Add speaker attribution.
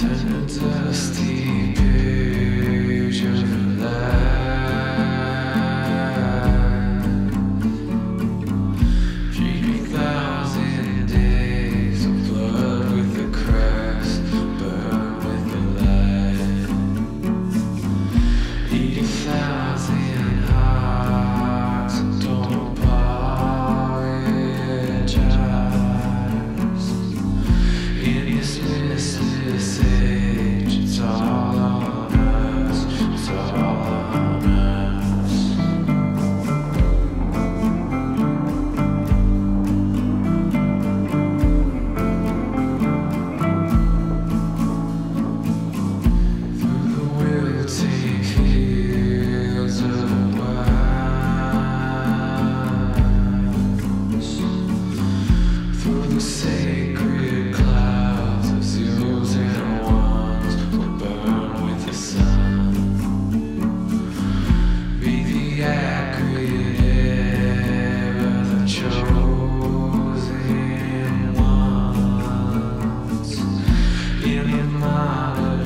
Speaker 1: dusty in my